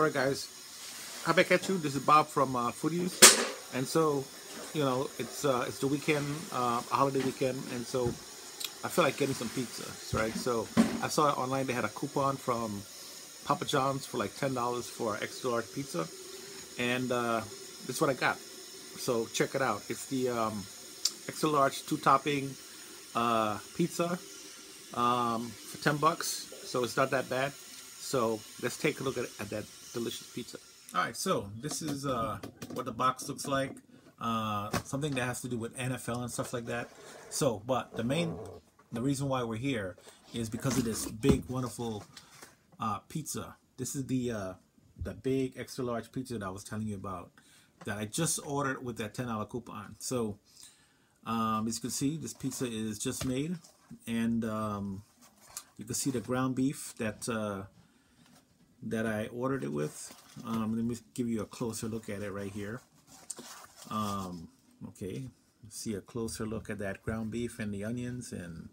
All right, guys. How back at you? This is Bob from uh, Foodies, and so you know it's uh, it's the weekend, uh, holiday weekend, and so I feel like getting some pizza, right? So I saw online. They had a coupon from Papa John's for like ten dollars for extra large pizza, and uh, this is what I got. So check it out. It's the um, extra large two topping uh, pizza um, for ten bucks. So it's not that bad. So let's take a look at, at that delicious pizza. All right, so this is uh, what the box looks like. Uh, something that has to do with NFL and stuff like that. So, but the main, the reason why we're here is because of this big, wonderful uh, pizza. This is the uh, the big extra large pizza that I was telling you about that I just ordered with that ten dollar coupon. So, um, as you can see, this pizza is just made, and um, you can see the ground beef that uh, that I ordered it with. Um, let me give you a closer look at it right here. Um, okay, see a closer look at that ground beef and the onions and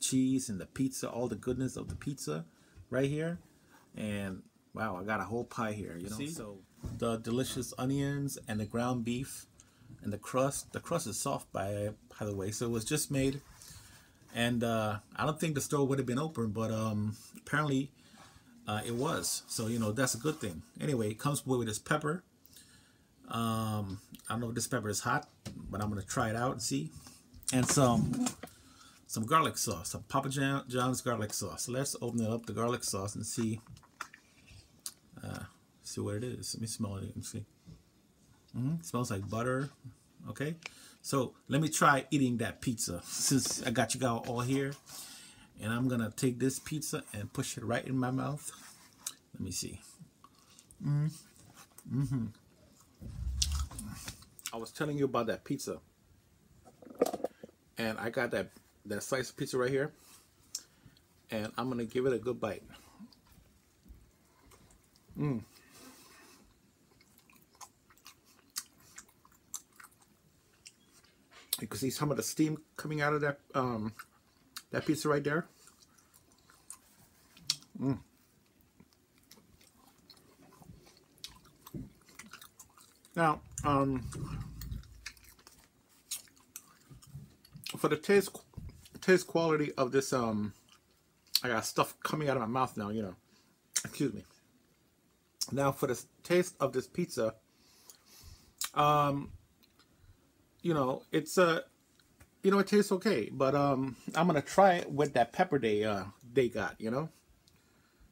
cheese and the pizza, all the goodness of the pizza right here. And wow, I got a whole pie here, you know. See? So the delicious onions and the ground beef and the crust. The crust is soft by by the way, so it was just made. And uh, I don't think the store would have been open, but um, apparently uh, it was. So, you know, that's a good thing. Anyway, it comes with this pepper. Um, I don't know if this pepper is hot, but I'm going to try it out and see. And some some garlic sauce, some Papa John's garlic sauce. So let's open it up, the garlic sauce, and see uh, see what it is. Let me smell it and see. Mm -hmm. smells like butter. Okay, so let me try eating that pizza since I got you guys all here and I'm gonna take this pizza and push it right in my mouth. Let me see. Mm Mm-hmm. I was telling you about that pizza. And I got that that slice of pizza right here. And I'm gonna give it a good bite. Mm. You can see some of the steam coming out of that um, that pizza right there. Mm. Now, um, for the taste taste quality of this, um, I got stuff coming out of my mouth now. You know, excuse me. Now, for the taste of this pizza, um, you know, it's a you know, it tastes okay. But um, I'm gonna try it with that pepper they uh they got. You know,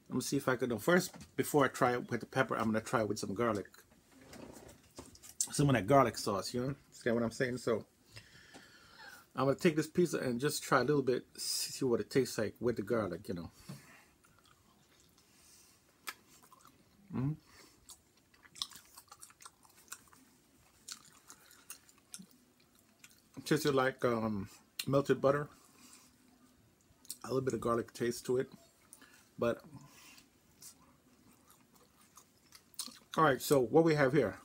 let me see if I can. No, first before I try it with the pepper, I'm gonna try it with some garlic, some of that garlic sauce. You know, see what I'm saying? So I'm gonna take this pizza and just try a little bit, see what it tastes like with the garlic. You know. Mm -hmm. Tastes like um, melted butter. A little bit of garlic taste to it. But, all right, so what we have here.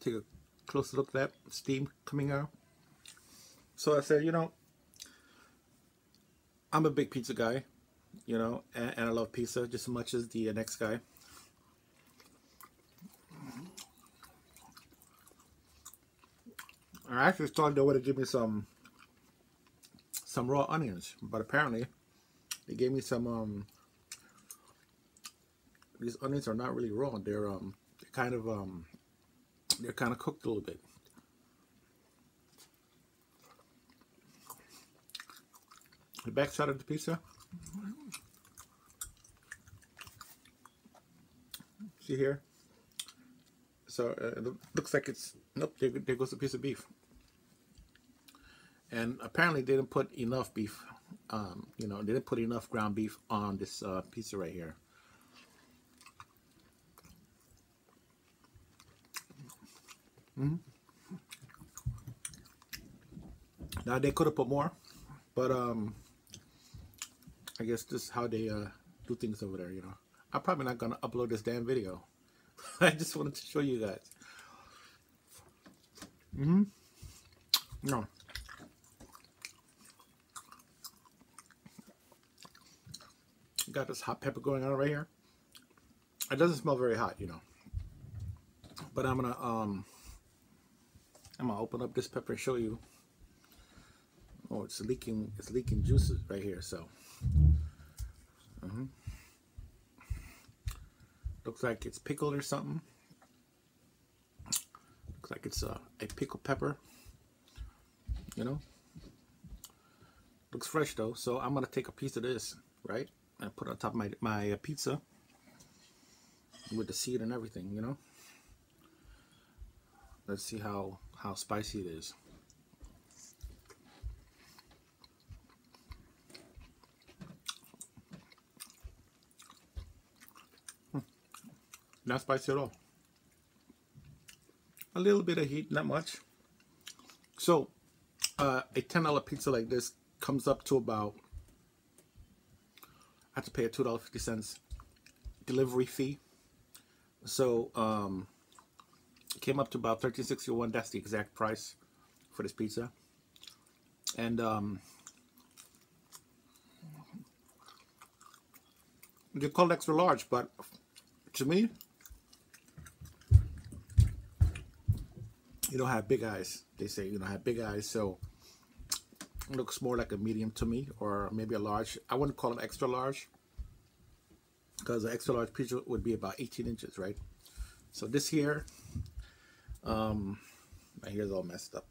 Take a closer look at that steam coming out. So I said, you know, I'm a big pizza guy, you know, and, and I love pizza just as much as the next guy. I actually thought they would have given me some some raw onions, but apparently they gave me some um these onions are not really raw. They're um they're kind of um they're kind of cooked a little bit. The back side of the pizza. See here? So uh, it looks like it's nope. There, there goes a piece of beef and apparently they didn't put enough beef um, you know they didn't put enough ground beef on this uh, pizza right here. Mm -hmm. now they could have put more but um, I guess this is how they uh, do things over there you know. I'm probably not gonna upload this damn video. I just wanted to show you guys. Mm-hmm. No got this hot pepper going on right here. It doesn't smell very hot, you know. But I'm gonna um I'm gonna open up this pepper and show you. Oh, it's leaking it's leaking juices right here, so -huh. looks like it's pickled or something. Looks like it's a, a pickled pepper. You know? Looks fresh though, so I'm gonna take a piece of this, right? And put on top of my, my uh, pizza with the seed and everything, you know? Let's see how, how spicy it is. Hmm. Not spicy at all. A little bit of heat, not much. So, uh, a $10 pizza like this comes up to about, Have to pay a $2.50 delivery fee. So, um, came up to about 1361 That's the exact price for this pizza. And, um, they call it extra large, but to me, you don't have big eyes. They say you don't have big eyes, so looks more like a medium to me or maybe a large. I wouldn't call it extra large because the extra large pizza would be about 18 inches right? So this here um my hair's all messed up.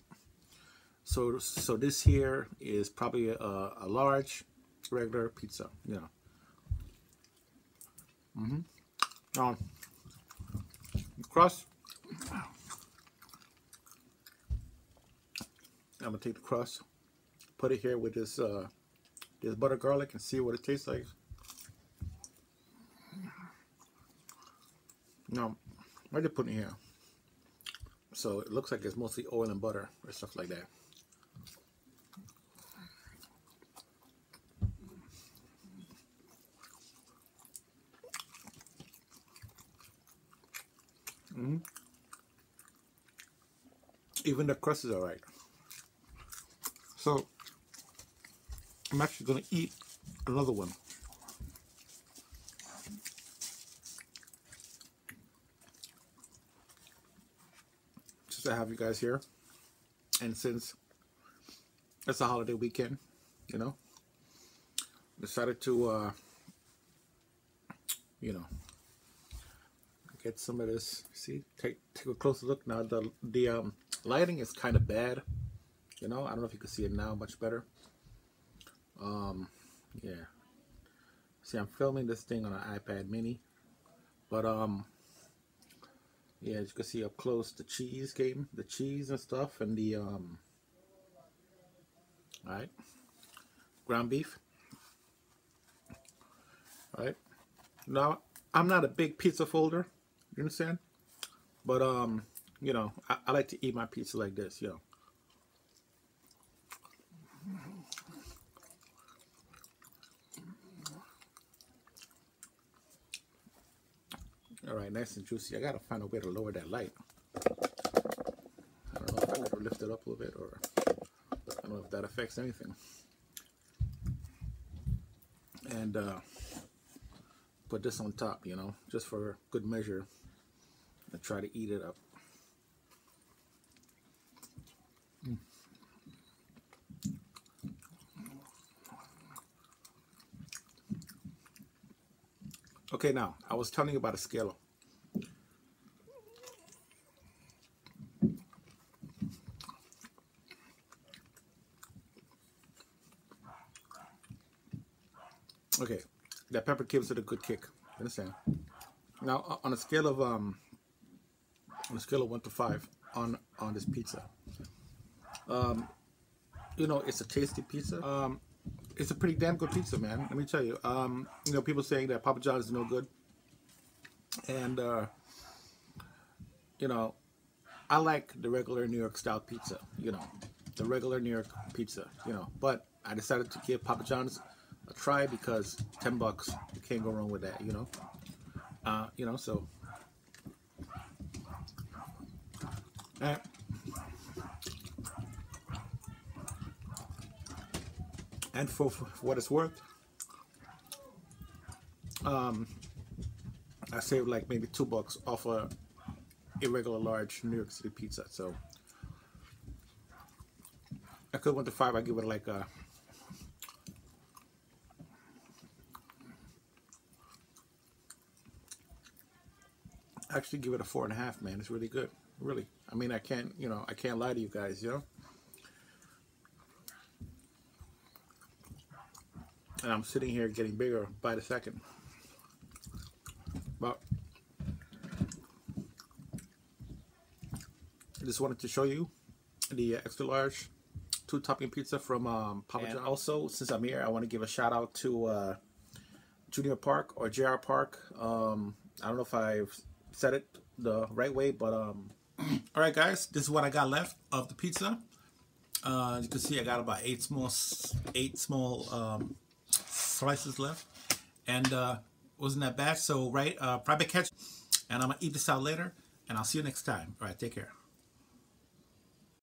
So so this here is probably a, a large regular pizza you know. Mm-hmm. Um crust. I'm gonna take the crust put it here with this uh, this butter garlic and see what it tastes like. Now, I just put it here. So it looks like it's mostly oil and butter or stuff like that. Mm -hmm. Even the crust is alright. So I'm actually going to eat another one. Just to have you guys here. And since it's a holiday weekend, you know, decided to, uh, you know, get some of this. See, take take a closer look now. The the um, lighting is kind of bad. You know, I don't know if you can see it now much better. Um, yeah. See, I'm filming this thing on an iPad mini. But, um, yeah, as you can see up close, the cheese game, the cheese and stuff, and the, um, alright, ground beef. Alright. Now, I'm not a big pizza folder, you understand? But, um, you know, I, I like to eat my pizza like this, yo. All right, nice and juicy. I gotta find a way to lower that light. I don't know if I could lift it up a little bit or I don't know if that affects anything. And uh, put this on top, you know, just for good measure and try to eat it up. Okay, now, I was telling you about a scale. Okay, that pepper gives it a good kick. Understand? Now, on a scale of um, on a scale of one to five on on this pizza, um, you know, it's a tasty pizza. Um, it's a pretty damn good pizza, man. Let me tell you. Um, you know, people saying that Papa John's is no good, and uh, you know, I like the regular New York style pizza. You know, the regular New York pizza. You know, but I decided to give Papa John's a try because ten bucks, you can't go wrong with that. You know, uh, you know, so. Uh, And for, for what it's worth, um, I saved like maybe two bucks off a irregular large New York City pizza. So I could went to five. I give it like a actually give it a four and a half. Man, it's really good. Really. I mean, I can't. You know, I can't lie to you guys. You know. And I'm sitting here getting bigger by the second. But I just wanted to show you the extra large two topping pizza from um, Papa and John. Also, since I'm here, I want to give a shout out to uh, Junior Park or JR Park. Um, I don't know if I've said it the right way, but um, all right, guys, this is what I got left of the pizza. Uh, you can see I got about eight small, eight small um, slices left, and uh, wasn't that bad. So right, uh, probably catch, and I'm gonna eat this out later, and I'll see you next time. All right, take care.